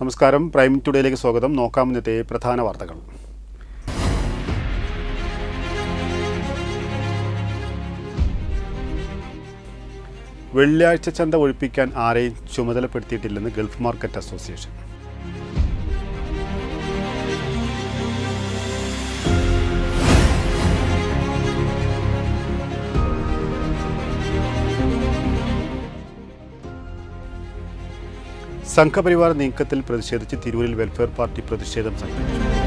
നമസ്കാരം. പ്രൈം ടുഡേയിലേക്ക് സ്വാഗതം. നോക്കാം ഇന്നത്തെ പ്രധാന വാർത്തകൾ. വെള്ളിയാഴ്ച ചന്ത ഒഴിപ്പിക്കാൻ ആരെയും ചുമതലപ്പെടുത്തിയിട്ടില്ലെന്ന് ഗൾഫ് മാർക്കറ്റ് അസോസിയേഷൻ. സംഘപരിവാർ നീക്കത്തിൽ പ്രതിഷേധിച്ച് തിരൂരിൽ വെൽഫെയർ പാർട്ടി പ്രതിഷേധം സംഘടിപ്പിച്ചു.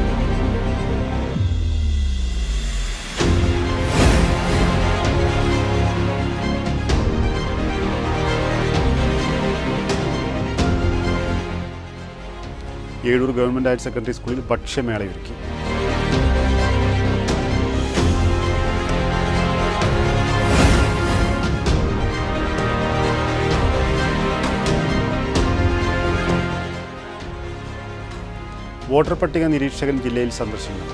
ഏഴൂർ ഗവൺമെന്റ് ഹയർ സെക്കൻഡറി സ്കൂളിൽ ഭക്ഷ്യമേളയൊരുക്കി. വോട്ടർ പട്ടിക നിരീക്ഷകൻ ജില്ലയിൽ സന്ദർശനം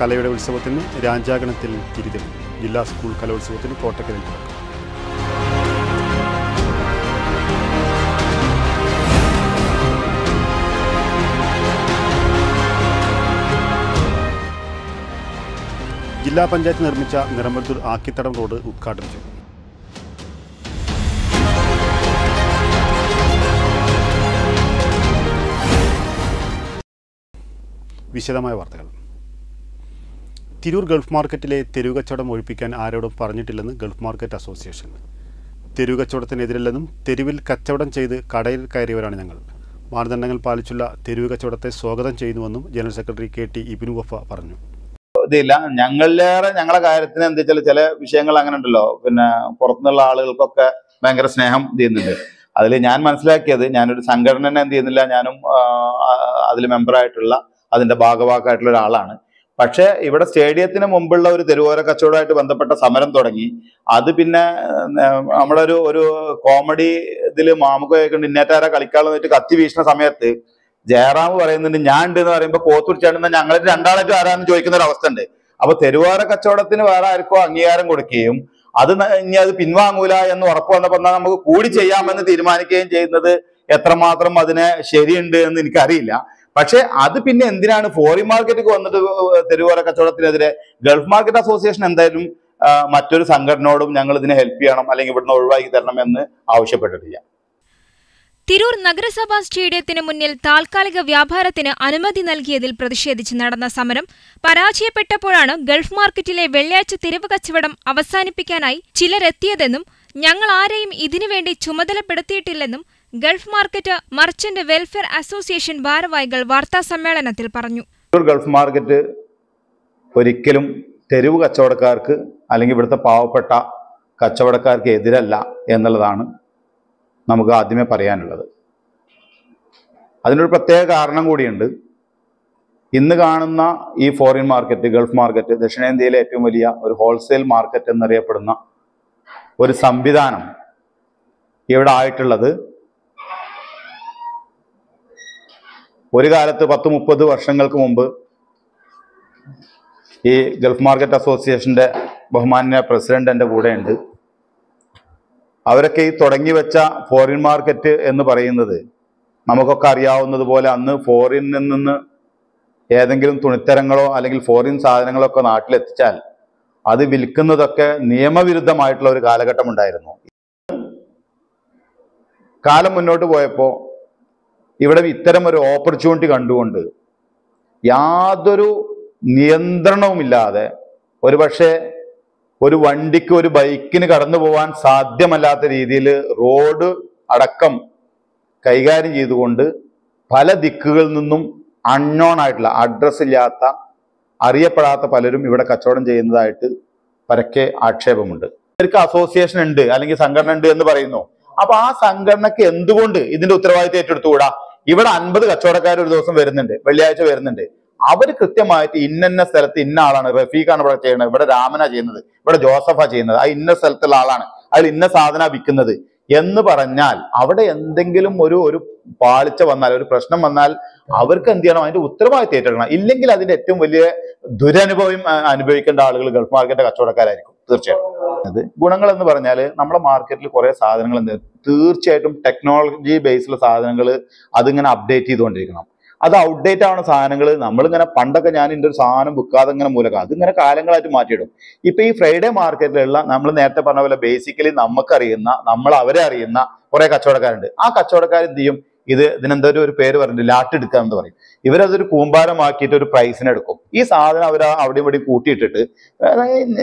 കലയുടെ ഉത്സവത്തിന് രാജാഗണത്തിൽ തിരിതെളി ജില്ലാ സ്കൂൾ കലോത്സവത്തിന് കോട്ടക്കലിൽ തുടക്കം. ജില്ലാ പഞ്ചായത്ത് നിർമ്മിച്ച നിറമ്പത്തൂർ ആക്കിത്തടം റോഡ് ഉദ്ഘാടനം ചെയ്തു. വിശദമായ വാർത്തകൾ. തിരൂർ ഗൾഫ് മാർക്കറ്റിലെ തെരുവ് കച്ചവടം ഒഴിപ്പിക്കാൻ ആരോടും പറഞ്ഞിട്ടില്ലെന്ന് ഗൾഫ് മാർക്കറ്റ് അസോസിയേഷൻ. തെരുവ് കച്ചവടത്തിനെതിരല്ലെന്നും തെരുവിൽ കച്ചവടം ചെയ്ത് കടയിൽ കയറിയവരാണ് ഞങ്ങൾ. മാനദണ്ഡങ്ങൾ പാലിച്ചുള്ള തെരുവ് കച്ചവടത്തെ സ്വാഗതം ചെയ്യുന്നുവെന്നും general secretary K T Ibnu Wafa പറഞ്ഞു. ഇതില്ല ഞങ്ങളിലേറെ ഞങ്ങളുടെ കാര്യത്തിന് എന്താ വെച്ചാൽ ചില വിഷയങ്ങൾ അങ്ങനെ ഉണ്ടല്ലോ. പിന്നെ പുറത്തുനിന്നുള്ള ആളുകൾക്കൊക്കെ ഭയങ്കര സ്നേഹം ചെയ്യുന്നുണ്ട്. അതിൽ ഞാൻ മനസ്സിലാക്കിയത് ഞാനൊരു സംഘടന എന്ത് ചെയ്യുന്നില്ല ഞാനും അതിൽ മെമ്പറായിട്ടുള്ള അതിന്റെ ഭാഗവാക്കായിട്ടുള്ള ഒരാളാണ്. പക്ഷെ ഇവിടെ സ്റ്റേഡിയത്തിന് മുമ്പുള്ള ഒരു തെരുവോര കച്ചവടമായിട്ട് ബന്ധപ്പെട്ട സമരം തുടങ്ങി. അത് പിന്നെ നമ്മളൊരു ഒരു കോമഡി ഇതിൽ മാമുഖമൊക്കെ ഇന്നേറ്റാര കളിക്കാളെന്ന് വെച്ചിട്ട് കത്തി വീശുന്ന സമയത്ത് ജയറാം പറയുന്നുണ്ട് ഞാൻ ഉണ്ട് എന്ന് പറയുമ്പോൾ കോത്തുടിച്ചാണ്ടെന്ന ഞങ്ങളിൽ രണ്ടാളായിട്ട് ആരാന്ന് ചോദിക്കുന്ന ഒരു അവസ്ഥ ഉണ്ട് അപ്പൊ തെരുവോര കച്ചവടത്തിന് വേറെ ആർക്കോ അംഗീകാരം കൊടുക്കുകയും അത് ഇനി അത് പിൻവാങ്ങൂല എന്ന് ഉറപ്പ് വന്നപ്പോൾ എന്നാൽ നമുക്ക് കൂടി ചെയ്യാമെന്ന് തീരുമാനിക്കുകയും ചെയ്യുന്നത് എത്രമാത്രം അതിനെ ശരിയുണ്ട് എന്ന് എനിക്കറിയില്ല. പക്ഷെ അത് പിന്നെ എന്തിനാണ് ഫോറിൻ മാർക്കറ്റിലേക്ക് വന്നിട്ട് തെരുവോര കച്ചവടത്തിനെതിരെ? ഗൾഫ് മാർക്കറ്റ് അസോസിയേഷൻ എന്തായാലും മറ്റൊരു സംഘടനയോടും ഞങ്ങൾ ഇതിനെ ഹെൽപ്പ് ചെയ്യണം അല്ലെങ്കിൽ ഇവിടുന്ന് ഒഴിവാക്കി തരണം എന്ന് ആവശ്യപ്പെട്ടിട്ടില്ല. തിരൂർ നഗരസഭാ സ്റ്റേഡിയത്തിന് മുന്നിൽ താൽക്കാലിക വ്യാപാരത്തിന് അനുമതി നൽകിയതിൽ പ്രതിഷേധിച്ച് നടന്ന സമരം പരാജയപ്പെട്ടപ്പോഴാണ് ഗൾഫ് മാർക്കറ്റിലെ വെള്ളിയാഴ്ച തെരുവ് കച്ചവടം അവസാനിപ്പിക്കാനായി ചിലരെത്തിയതെന്നും ഞങ്ങൾ ആരെയും ഇതിനുവേണ്ടി ചുമതലപ്പെടുത്തിയിട്ടില്ലെന്നും Gulf market merchant welfare association ഭാരവാഹികൾ വാർത്താ സമ്മേളനത്തിൽ പറഞ്ഞു. ഗൾഫ് മാർക്കറ്റ് ഒരിക്കലും തെരുവ് കച്ചവടക്കാർക്ക് അല്ലെങ്കിൽ ഇവിടുത്തെ പാവപ്പെട്ട കച്ചവടക്കാർക്ക് എതിരല്ല എന്നുള്ളതാണ് നമുക്ക് ആദ്യമേ പറയാനുള്ളത്. അതിനൊരു പ്രത്യേക കാരണം കൂടിയുണ്ട്. ഇന്ന് കാണുന്ന ഈ ഫോറിൻ മാർക്കറ്റ് ഗൾഫ് മാർക്കറ്റ് ദക്ഷിണേന്ത്യയിലെ ഏറ്റവും വലിയ ഒരു ഹോൾസെയിൽ മാർക്കറ്റ് എന്നറിയപ്പെടുന്ന ഒരു സംവിധാനം ഇവിടെ ആയിട്ടുള്ളത് ഒരു കാലത്ത് പത്ത് മുപ്പത് വർഷങ്ങൾക്ക് മുമ്പ് ഈ ഗൾഫ് മാർക്കറ്റ് അസോസിയേഷന്റെ ബഹുമാന്യ പ്രസിഡന്റ് എന്റെ കൂടെയുണ്ട്. അവരൊക്കെ ഈ തുടങ്ങി വെച്ച ഫോറിൻ മാർക്കറ്റ് എന്ന് പറയുന്നത് നമുക്കൊക്കെ അറിയാവുന്നതുപോലെ അന്ന് ഫോറിനിൽ നിന്ന് ഏതെങ്കിലും തുണിത്തരങ്ങളോ അല്ലെങ്കിൽ ഫോറിൻ സാധനങ്ങളോ ഒക്കെ നാട്ടിലെത്തിച്ചാൽ അത് വിൽക്കുന്നതൊക്കെ നിയമവിരുദ്ധമായിട്ടുള്ള ഒരു കാലഘട്ടം ഉണ്ടായിരുന്നു. കാലം മുന്നോട്ട് പോയപ്പോൾ ഇവിടെ ഇത്തരം ഒരു ഓപ്പർച്യൂണിറ്റി കണ്ടുകൊണ്ട് യാതൊരു നിയന്ത്രണവുമില്ലാതെ ഒരുപക്ഷെ ഒരു വണ്ടിക്ക് ഒരു ബൈക്കിന് കടന്നു പോകാൻ സാധ്യമല്ലാത്ത രീതിയിൽ റോഡ് അടക്കം കൈകാര്യം ചെയ്തുകൊണ്ട് പല ദിക്കുകളിൽ നിന്നും അൺനോൺ ആയിട്ടുള്ള അഡ്രസ് ഇല്ലാത്ത അറിയപ്പെടാത്ത പലരും ഇവിടെ കച്ചവടം ചെയ്യുന്നതായിട്ട് പരക്കെ ആക്ഷേപമുണ്ട്. ഇവർക്ക് അസോസിയേഷൻ ഉണ്ട് അല്ലെങ്കിൽ സംഘടന ഉണ്ട് എന്ന് പറയുന്നു. അപ്പൊ ആ സംഘടനക്ക് എന്തുകൊണ്ട് ഇതിന്റെ ഉത്തരവാദിത്തം ഏറ്റെടുത്തുകൂടാ? ഇവിടെ അൻപത് കച്ചവടക്കാർ ഒരു ദിവസം വരുന്നുണ്ട് വെള്ളിയാഴ്ച വരുന്നുണ്ട്. അവർ കൃത്യമായിട്ട് ഇന്നന്ന സ്ഥലത്ത് ഇന്ന ആളാണ് റഫീഖാണ് ഇവിടെ ചെയ്യുന്നത് ഇവിടെ രാമനാ ചെയ്യുന്നത് ഇവിടെ ജോസഫാ ചെയ്യുന്നത് ആ ഇന്ന സ്ഥലത്തുള്ള ആളാണ് അതിൽ ഇന്ന സാധന വിൽക്കുന്നത്. എന്ന് പറഞ്ഞാൽ അവിടെ എന്തെങ്കിലും ഒരു ഒരു പാളിച്ച വന്നാൽ ഒരു പ്രശ്നം വന്നാൽ അവർക്ക് എന്ത് ചെയ്യണം? അതിന്റെ ഉത്തരവാദിത്തം ഏറ്റെടുക്കണം. ഇല്ലെങ്കിൽ അതിന്റെ ഏറ്റവും വലിയ ദുരനുഭവം അനുഭവിക്കേണ്ട ആളുകൾ ഗൾഫ് മാർക്കറ്റ് കച്ചവടക്കാരായിരിക്കും. തീർച്ചയായിട്ടും ഗുണങ്ങൾ എന്ന് പറഞ്ഞാൽ നമ്മുടെ മാർക്കറ്റിൽ കുറെ സാധനങ്ങൾ എന്ത് തീർച്ചയായിട്ടും ടെക്നോളജി ബേസ്ഡുള്ള സാധനങ്ങൾ അതിങ്ങനെ അപ്ഡേറ്റ് ചെയ്തുകൊണ്ടിരിക്കണം. അത് ഔട്ട്ഡേറ്റ് ആവുന്ന സാധനങ്ങൾ നമ്മളിങ്ങനെ പണ്ടൊക്കെ ഞാൻ ഇതിന്റെ ഒരു സാധനം വിൽക്കാതെ ഇങ്ങനെ അത് അതിങ്ങനെ കാലങ്ങളായിട്ട് മാറ്റിയിടും. ഇപ്പൊ ഈ ഫ്രൈഡേ മാർക്കറ്റിലുള്ള നമ്മൾ നേരത്തെ പറഞ്ഞ പോലെ ബേസിക്കലി നമുക്കറിയുന്ന നമ്മൾ അവരെ അറിയുന്ന കുറെ കച്ചവടക്കാരുണ്ട്. ആ കച്ചവടക്കാർ എന്ത് ചെയ്യും? ഇത് ഇതിനെന്തോ ഒരു- പേര് പറഞ്ഞു ലാട്ട് എടുക്കുക എന്ന് പറയും. ഇവരതൊരു കൂമ്പാരമാക്കിയിട്ട് ഒരു പ്രൈസിന് എടുക്കും. ഈ സാധനം അവർ അവിടെ ഇവിടെ കൂട്ടിയിട്ടിട്ട്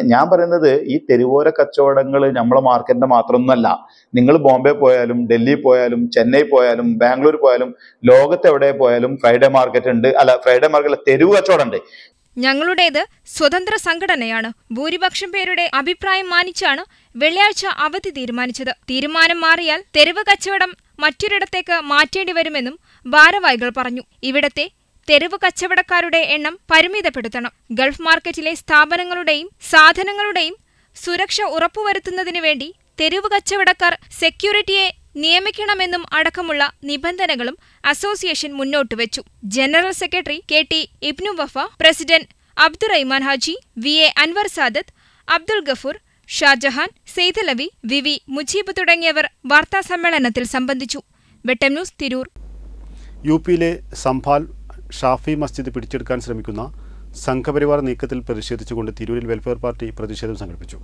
ഞാൻ പറയുന്നത് ഈ തെരുവോര കച്ചവടങ്ങൾ നമ്മളെ മാർക്കറ്റിന്റെ മാത്രമൊന്നുമല്ല. നിങ്ങൾ ബോംബെ പോയാലും ഡൽഹി പോയാലും ചെന്നൈ പോയാലും ബാംഗ്ലൂർ പോയാലും ലോകത്ത് എവിടെ പോയാലും ഫ്രൈഡേ മാർക്കറ്റ് ഉണ്ട്. അല്ല ഫ്രൈഡേ മാർക്കറ്റിലെ തെരുവ് കച്ചവടം ഉണ്ട്. ഞങ്ങളുടേത് സ്വതന്ത്ര സംഘടനയാണ്. ഭൂരിപക്ഷം പേരുടെ അഭിപ്രായം മാനിച്ചാണ് വെള്ളിയാഴ്ച അവധി തീരുമാനിച്ചത്. തീരുമാനം മാറിയാൽ തെരുവ് കച്ചവടം മറ്റൊരിടത്തേക്ക് മാറ്റേണ്ടി വരുമെന്നും ഭാരവാഹികൾ പറഞ്ഞു. ഇവിടത്തെ തെരുവ് കച്ചവടക്കാരുടെ എണ്ണം പരിമിതപ്പെടുത്തണം. ഗൾഫ് മാർക്കറ്റിലെ സ്ഥാപനങ്ങളുടെയും സാധനങ്ങളുടെയും സുരക്ഷ ഉറപ്പുവരുത്തുന്നതിനു വേണ്ടി തെരുവ് കച്ചവടക്കാർ സെക്യൂരിറ്റിയെ നിയമിക്കണമെന്നും അടക്കമുള്ള നിബന്ധനകളും അസോസിയേഷൻ മുന്നോട്ട് വെച്ചു. General secretary K T Ibnu Wafa president Abdurahiman Haji V A Anwar Sadath Abdul Gafoor Shajahan Saithalavi V V Mujeeb തുടങ്ങിയവർ വാർത്താസമ്മേളനത്തിൽ സംബന്ധിച്ചു. വെട്ടം ന്യൂസ് തിരൂർ. യു പിയിലെ സംഭാൽ ഷാഫി മസ്ജിദ് പിടിച്ചെടുക്കാൻ ശ്രമിക്കുന്ന സംഘപരിവാർ നീക്കത്തിൽ പ്രതിഷേധിച്ചുകൊണ്ട് തിരൂരിൽ വെൽഫെയർ പാർട്ടി പ്രതിഷേധം സംഘടിപ്പിച്ചു.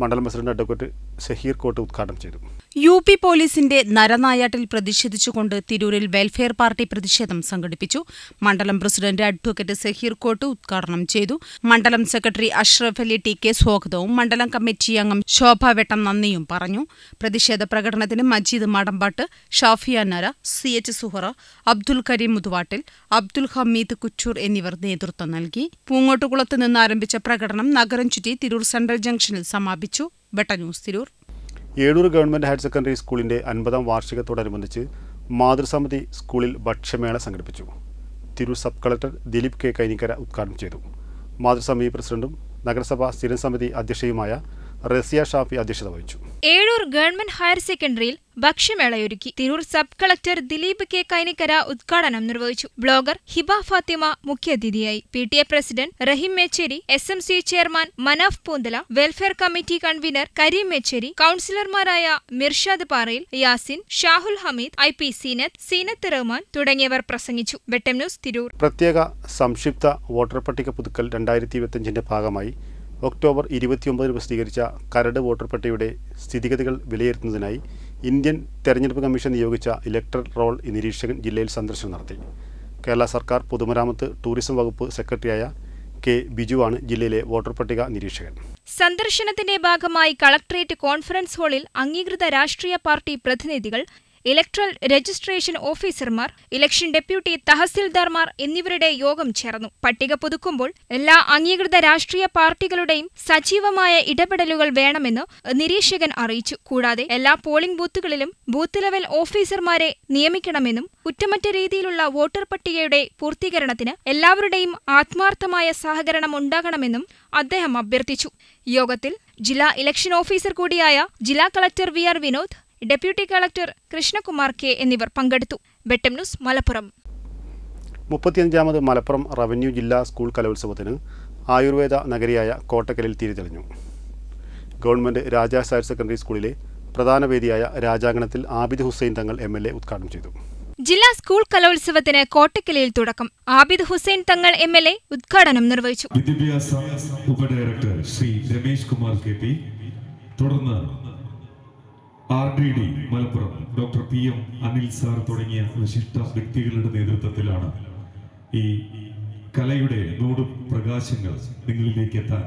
മണ്ഡലം പ്രസിഡന്റ് അഡ്വക്കേറ്റ് സഹീർ കോട്ട് ഉദ്ഘാടനം ചെയ്തു. യു പി പോലീസിന്റെ നരനായാട്ടിൽ പ്രതിഷേധിച്ചുകൊണ്ട് തിരൂരിൽ വെൽഫെയർ പാർട്ടി പ്രതിഷേധം സംഘടിപ്പിച്ചു. മണ്ഡലം പ്രസിഡന്റ് അഡ്വക്കേറ്റ് സഹീർ കോട്ട് ഉദ്ഘാടനം ചെയ്തു. മണ്ഡലം secretary Ashraf Ali T K സ്വാഗതവും മണ്ഡലം കമ്മിറ്റി അംഗം ശോഭാവെട്ടം നന്ദിയും പറഞ്ഞു. പ്രതിഷേധ പ്രകടനത്തിന് മജീദ് മാടമ്പാട്ട് ഷാഫിയ നര സി എച്ച് സുഹറ അബ്ദുൽ കരീം മുതുവാട്ടിൽ അബ്ദുൽ ഹമീദ് കുച്ചൂർ എന്നിവർ നേതൃത്വം നൽകി. പൂങ്ങോട്ടുകുളത്ത് നിന്ന് ആരംഭിച്ച പ്രകടനം നഗരം ചുറ്റി തിരൂർ സെൻട്രൽ ജംഗ്ഷനിൽ സമാപിച്ചു. Vettam news Tirur. Ezhur government higher secondary സ്കൂളിന്റെ അൻപതാം വാർഷികത്തോടനുബന്ധിച്ച് മാതൃസമിതി സ്കൂളിൽ ഭക്ഷ്യമേള സംഘടിപ്പിച്ചു. Tiru sub collector Dileep K Kainikkara ഉദ്ഘാടനം ചെയ്തു. മാതൃസമിതി പ്രസിഡന്റും നഗരസഭാ സ്ഥിരം സമിതി അധ്യക്ഷയുമായ റസിയ ഷാഫി അധ്യക്ഷത വഹിച്ചു. ഏഴൂർ ഗവൺമെന്റ് ഹയർ സെക്കൻഡറിയിൽ ഭക്ഷ്യമേളയൊരുക്കി Tirur sub collector Dileep K Kainikkara ഉദ്ഘാടനം നിർവഹിച്ചു. ബ്ലോഗർ ഹിബ ഫാത്തിമ മുഖ്യാതിഥിയായി P T A president Raheem Mecheri S M C chairman Manaf Poonthala welfare committee convener Kareem Mecheri കൌൺസിലർമാരായ Mirshad Parayil Yasin Shahul Hameed I P Zeenath Zeenath Rahman തുടങ്ങിയവർ പ്രസംഗിച്ചു. വെട്ടം ന്യൂസ് തിരൂർ. പ്രത്യേക സംക്ഷിപ്ത വോട്ടർ പട്ടിക പുതുക്കൽ രണ്ടായിരത്തി ഇരുപത്തിയഞ്ചിന്റെ ഭാഗമായി ഒക്ടോബർ ഇരുപത്തിയൊമ്പതിന് പ്രസിദ്ധീകരിച്ച കരട് വോട്ടർ പട്ടികയുടെ സ്ഥിതിഗതികൾ വിലയിരുത്തുന്നതിനായി ഇന്ത്യൻ തെരഞ്ഞെടുപ്പ് കമ്മീഷൻ നിയോഗിച്ച ഇലക്ട്രൽ റോൾ നിരീക്ഷകൻ ജില്ലയിൽ സന്ദർശനം നടത്തി. കേരള സർക്കാർ പൊതുമരാമത്ത് ടൂറിസം വകുപ്പ് സെക്രട്ടറിയായ കെ ബിജുവാണ് ജില്ലയിലെ വോട്ടർ പട്ടിക നിരീക്ഷകൻ. സന്ദർശനത്തിന്റെ ഭാഗമായി കളക്ടറേറ്റ് കോൺഫറൻസ് ഹാളിൽ അംഗീകൃത രാഷ്ട്രീയ പാർട്ടി പ്രതിനിധികൾ ഇലക്ട്രൽ രജിസ്ട്രേഷൻ ഓഫീസർമാർ ഇലക്ഷൻ ഡെപ്യൂട്ടി തഹസിൽദാർമാർ എന്നിവരുടെ യോഗം ചേർന്നു. പട്ടിക പുതുക്കുമ്പോൾ എല്ലാ അംഗീകൃത രാഷ്ട്രീയ പാർട്ടികളുടെയും സജീവമായ ഇടപെടലുകൾ വേണമെന്ന് നിരീക്ഷകൻ അറിയിച്ചു. കൂടാതെ എല്ലാ പോളിംഗ് ബൂത്തുകളിലും ബൂത്ത് ലെവൽ ഓഫീസർമാരെ നിയമിക്കണമെന്നും കുറ്റമറ്റ രീതിയിലുള്ള വോട്ടർ പട്ടികയുടെ പൂർത്തീകരണത്തിന് എല്ലാവരുടെയും ആത്മാർത്ഥമായ സഹകരണം ഉണ്ടാകണമെന്നും അദ്ദേഹം അഭ്യർത്ഥിച്ചു. യോഗത്തിൽ ജില്ലാ ഇലക്ഷൻ ഓഫീസർ കൂടിയായ ജില്ലാ collector V R Vinod deputy collector Krishnakumar K എന്നിവർ പങ്കെടുത്തു. വെട്ടം ന്യൂസ് മലപ്പുറം. മുപ്പത്തിയഞ്ചാമത് മലപ്പുറം റവന്യൂ ജില്ലാ സ്കൂൾ കലോത്സവത്തിന് ആയുർവേദ നഗരിയായ കോട്ടക്കലിൽ തിരിതെളിഞ്ഞു. ഗവൺമെന്റ് രാജാസ് ഹയർ സെക്കൻഡറി സ്കൂളിലെ പ്രധാന വേദിയായ രാജാങ്കണത്തിൽ Abid Hussain Thangal M L A ഉദ്ഘാടനം ചെയ്തു. ജില്ലാ സ്കൂൾ കലോത്സവത്തിന് കോട്ടക്കലിൽ തുടക്കം. Abid Hussain Thangal M L A ഉദ്ഘാടനം നിർവഹിച്ചു. വിദ്യാഭ്യാസ ഉപഡയറക്ടർ ശ്രീ രമേശ് കുമാർ കെ പി. തുടർന്ന് R D D Malappuram doctor P M Anil sir തുടങ്ങിയ വിശിഷ്ട വ്യക്തികളുടെ നേതൃത്വത്തിലാണ് ഈ കലയുടെ നൂറ് പ്രകാശങ്ങൾ നിങ്ങളിലേക്ക് എത്താൻ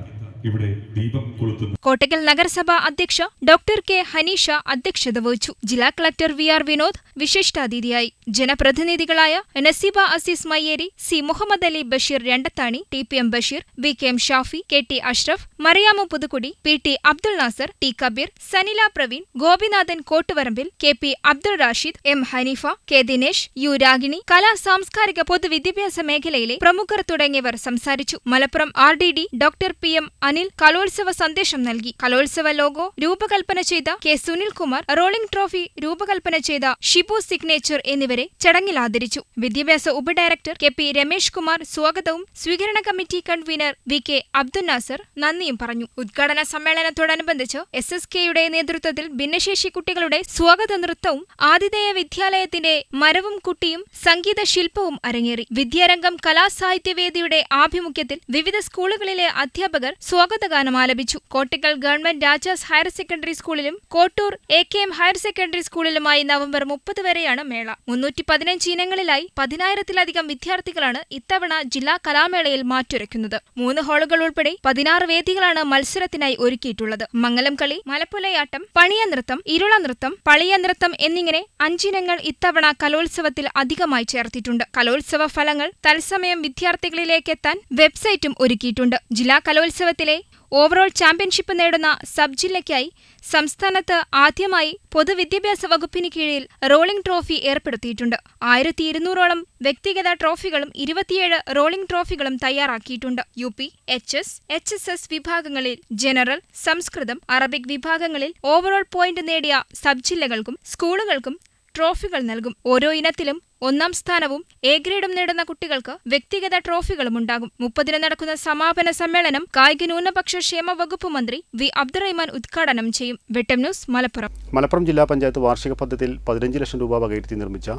ഇവിടെ ദീപം കൊളുത്തുന്നു കോട്ടക്കൽ നഗരസഭ അധ്യക്ഷ ഡോക്ടർ കെ ഹനീഷ അധ്യക്ഷത വഹിച്ചു. ജില്ലാ കളക്ടർ വി ആർ വിനോദ് വിശിഷ്ടാതിഥിയായി ജനപ്രതിനിധികളായ Naseeba Azeez Mayyeri C Muhammad Ali Basheer Randathani T P M Basheer V K M Shafi K T Ashraf Mariyamu Puthukkudi P T Abdul Nasar T Kabeer Sanila Praveen Gopinathan Kottuvarambil K P Abdul Rashid M Haneefa K Dinesh U Ragini കലാ സാംസ്കാരിക പൊതുവിദ്യാഭ്യാസ മേഖലയിലെ പ്രമുഖർ തുടങ്ങിയവർ സംസാരിച്ചു. Malappuram R D D doctor P M Anil കലോത്സവ സന്ദേശം നൽകി. കലോത്സവ ലോഗോ രൂപകൽപ്പന ചെയ്ത കെ സുനിൽകുമാർ റോളിംഗ് ട്രോഫി രൂപകൽപ്പന ചെയ്ത ഷിബു സിഗ്നേച്ചർ എന്നിവരെ ചടങ്ങിൽ ആദരിച്ചു. വിദ്യാഭ്യാസ ഉപഡയറക്ടർ കെ പി രമേഷ് കുമാർ സ്വാഗതവും സ്വീകരണ committee convener V K Abdul Nasar നന്ദിയും പറഞ്ഞു. ഉദ്ഘാടന സമ്മേളനത്തോടനുബന്ധിച്ച് എസ് എസ് കെയുടെ നേതൃത്വത്തിൽ ഭിന്നശേഷി കുട്ടികളുടെ സ്വാഗത നൃത്തവും ആതിഥേയ വിദ്യാലയത്തിന്റെ മരവും കുട്ടിയും സംഗീത ശില്പവും അരങ്ങേറി. വിദ്യാരംഗം കലാസാഹിത്യവേദിയുടെ ആഭിമുഖ്യത്തിൽ വിവിധ സ്കൂളുകളിലെ അധ്യാപകർ സ്വാഗതഗാനം ആലപിച്ചു. Kottakkal government Rajas higher secondary സ്കൂളിലും Kottur A K M higher secondary സ്കൂളിലുമായി November മുപ്പത് വരെയാണ് മേള. മുന്നൂറ്റി പതിനഞ്ച് ഇനങ്ങളിലായി പതിനായിരത്തിലധികം വിദ്യാർത്ഥികളാണ് ഇത്തവണ ജില്ലാ കലാമേളയിൽ മാറ്റുരയ്ക്കുന്നത്. മൂന്ന് ഹാളുകൾ ഉൾപ്പെടെ പതിനാറ് വേദികളാണ് മത്സരത്തിനായി ഒരുക്കിയിട്ടുള്ളത്. മംഗലം കളി മലപ്പുലയാട്ടം പണിയ നൃത്തം ഇരുള നൃത്തം പളിയ നൃത്തം എന്നിങ്ങനെ അഞ്ചിനങ്ങൾ ഇത്തവണ കലോത്സവത്തിൽ അധികമായി ചേർത്തിട്ടുണ്ട്. കലോത്സവ ഫലങ്ങൾ തത്സമയം വിദ്യാർത്ഥികളിലേക്ക് എത്താൻ വെബ്സൈറ്റും ഒരുക്കിയിട്ടുണ്ട്. ജില്ലാ കലോത്സവത്തിലെ ഓവറോൾ ചാമ്പ്യൻഷിപ്പ് നേടുന്ന സബ് ജില്ലയ്ക്കായി സംസ്ഥാനത്ത് ആദ്യമായി പൊതുവിദ്യാഭ്യാസ വകുപ്പിന് കീഴിൽ റോളിംഗ് ട്രോഫി ഏർപ്പെടുത്തിയിട്ടുണ്ട്. ആയിരത്തി ഇരുന്നൂറോളം വ്യക്തിഗത ട്രോഫികളും ഇരുപത്തിയേഴ് റോളിംഗ് ട്രോഫികളും തയ്യാറാക്കിയിട്ടുണ്ട്. U P H S H S S വിഭാഗങ്ങളിൽ ജനറൽ സംസ്കൃതം അറബിക് വിഭാഗങ്ങളിൽ ഓവറോൾ പോയിന്റ് നേടിയ സബ് ജില്ലകൾക്കും സ്കൂളുകൾക്കും ട്രോഫികൾ നൽകും. ഓരോ ഇനത്തിലും ഒന്നാം സ്ഥാനവും എ ഗ്രേഡും നേടുന്ന കുട്ടികൾക്ക് വ്യക്തിഗത ട്രോഫികളും ഉണ്ടാകും. മുപ്പതിന് നടക്കുന്ന സമാപന സമ്മേളനം കായിക ന്യൂനപക്ഷ ക്ഷേമ വകുപ്പ് മന്ത്രി വി അബ്ദുറഹ്മാൻ ഉദ്ഘാടനം ചെയ്യും. വെട്ടം ന്യൂസ് മലപ്പുറം. മലപ്പുറം ജില്ലാ പഞ്ചായത്ത് വാർഷിക പദ്ധതിയിൽ പതിനഞ്ച് ലക്ഷം രൂപ വകയിരുത്തി നിർമ്മിച്ച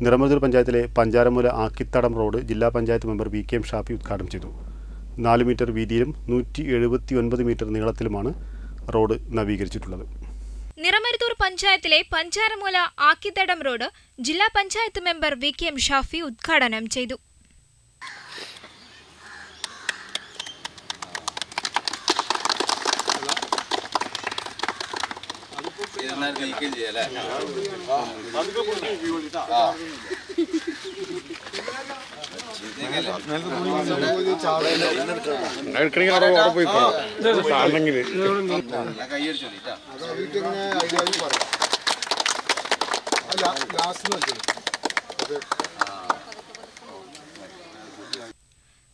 നിറമതൂർ പഞ്ചായത്തിലെ പഞ്ചാരമൂല ആക്കിത്തടം റോഡ് ജില്ലാ panchayat member V K M Shafi ഉദ്ഘാടനം ചെയ്തു. നാല് മീറ്റർ വീതിയിലും നൂറ്റി മീറ്റർ നീളത്തിലുമാണ് റോഡ് നവീകരിച്ചിട്ടുള്ളത്. നിറമരുതൂർ പഞ്ചായത്തിലെ പഞ്ചാരമൂല ആക്കിത്തടം റോഡ് ജില്ലാ panchayat member V K M Shafi ഉദ്ഘാടനം ചെയ്തു.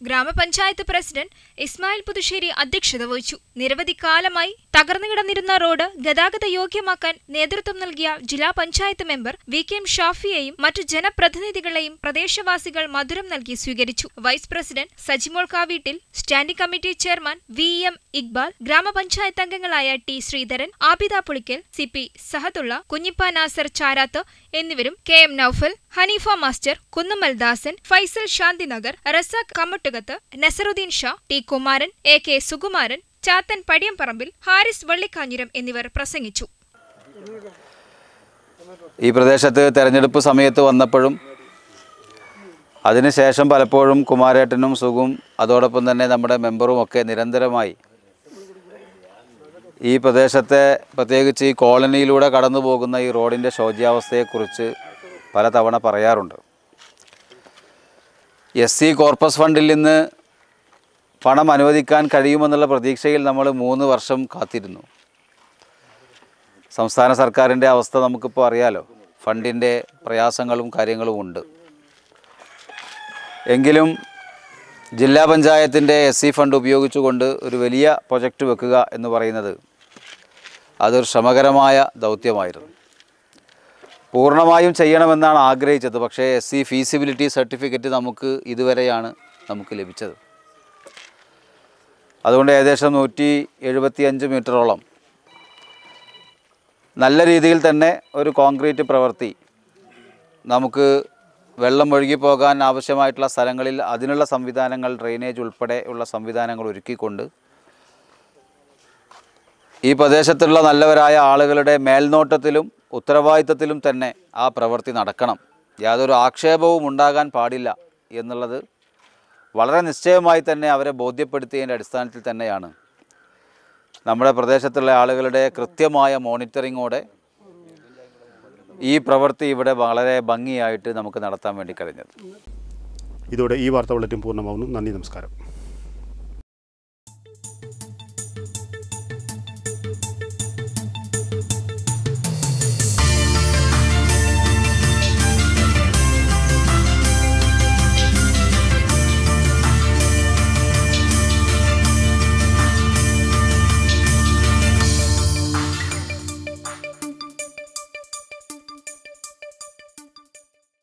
ഗ്രാമപഞ്ചായത്ത് പ്രസിഡന്റ് ഇസ്മായിൽ പുതുശ്ശേരി അധ്യക്ഷത വഹിച്ചു നിരവധി കാലമായി തകർന്നു കിടന്നിരുന്ന റോഡ് ഗതാഗത യോഗ്യമാക്കാൻ നേതൃത്വം നൽകിയ ജില്ലാ panchayat member V K M ഷാഫിയെയും മറ്റു ജനപ്രതിനിധികളെയും പ്രദേശവാസികൾ മധുരം നൽകി സ്വീകരിച്ചു. Vice president Sajimol Kaveettil standing committee chairman V M Iqbal ഗ്രാമപഞ്ചായത്ത് അംഗങ്ങളായ T Sreedharan Abida Pulikkal C P Sahadulla Kunhippa Nasar Charath എന്നിവരും K M Noufal Haneefa master Kunnumal Dasan Faisal Shanthinagar Razak Kammattukath Nasarudheen Sha T Kumaran A K Sukumaran Chathan Padiyamparambil Haris Vallikkanhiram എന്നിവർ പ്രസംഗിച്ചു. ഈ പ്രദേശത്ത് തെരഞ്ഞെടുപ്പ് സമയത്ത് വന്നപ്പോഴും അതിനുശേഷം പലപ്പോഴും കുമാരേട്ടനും സുഖും അതോടൊപ്പം തന്നെ നമ്മുടെ മെമ്പറും ഒക്കെ നിരന്തരമായി ഈ പ്രദേശത്തെ പ്രത്യേകിച്ച് ഈ കോളനിയിലൂടെ കടന്നു പോകുന്ന ഈ റോഡിന്റെ ശോച്യാവസ്ഥയെക്കുറിച്ച് പലതവണ പറയാറുണ്ട്. എസ് സി കോർപ്പസ് ഫണ്ടിൽ നിന്ന് പണം അനുവദിക്കാൻ കഴിയുമെന്നുള്ള പ്രതീക്ഷയിൽ നമ്മൾ മൂന്ന് വർഷം കാത്തിരുന്നു. സംസ്ഥാന സർക്കാരിന്റെ അവസ്ഥ നമുക്കിപ്പോൾ അറിയാലോ. ഫണ്ടിന്റെ പ്രയാസങ്ങളും കാര്യങ്ങളും ഉണ്ട്. എങ്കിലും ജില്ലാ പഞ്ചായത്തിന്റെ എസ് സി ഫണ്ട് ഉപയോഗിച്ചുകൊണ്ട് ഒരു വലിയ പ്രൊജക്റ്റ് വെക്കുക എന്ന് പറയുന്നത് അതൊരു ശ്രമകരമായ ദൗത്യമായിരുന്നു. പൂർണമായും ചെയ്യണമെന്നാണ് ആഗ്രഹിച്ചത്. പക്ഷേ എസ് സി ഫീസിബിലിറ്റി സർട്ടിഫിക്കറ്റ് നമുക്ക് ഇതുവരെയാണ് നമുക്ക് ലഭിച്ചത്. അതുകൊണ്ട് ഏകദേശം നൂറ്റി എഴുപത്തിയഞ്ച് മീറ്ററോളം. നല്ല രീതിയിൽ തന്നെ ഒരു കോൺക്രീറ്റ് പ്രവൃത്തി നമുക്ക് വെള്ളം ഒഴുകി പോകാൻ ആവശ്യമായിട്ടുള്ള സ്ഥലങ്ങളിൽ അതിനുള്ള സംവിധാനങ്ങൾ ഡ്രെയിനേജ് ഉൾപ്പെടെ ഉള്ള സംവിധാനങ്ങൾ ഒരുക്കിക്കൊണ്ട് ഈ പ്രദേശത്തുള്ള നല്ലവരായ ആളുകളുടെ മേൽനോട്ടത്തിലും ഉത്തരവാദിത്തത്തിലും തന്നെ ആ പ്രവൃത്തി നടക്കണം. യാതൊരു ആക്ഷേപവും ഉണ്ടാകാൻ പാടില്ല എന്നുള്ളത് വളരെ നിശ്ചയമായി തന്നെ അവരെ ബോധ്യപ്പെടുത്തിയതിന്റെ അടിസ്ഥാനത്തിൽ തന്നെയാണ്. നമ്മുടെ പ്രദേശത്തുള്ള ആളുകളുടെ കൃത്യമായ മോണിറ്ററിങ്ങോടെ ഈ പ്രവൃത്തി ഇവിടെ വളരെ ഭംഗിയായിട്ട് നമുക്ക് നടത്താൻ വേണ്ടി കഴിഞ്ഞത്. ഇതോടെ ഈ വാർത്ത ബുള്ളറ്റിൻ പൂർണമാവുന്നു. നന്ദി നമസ്കാരം.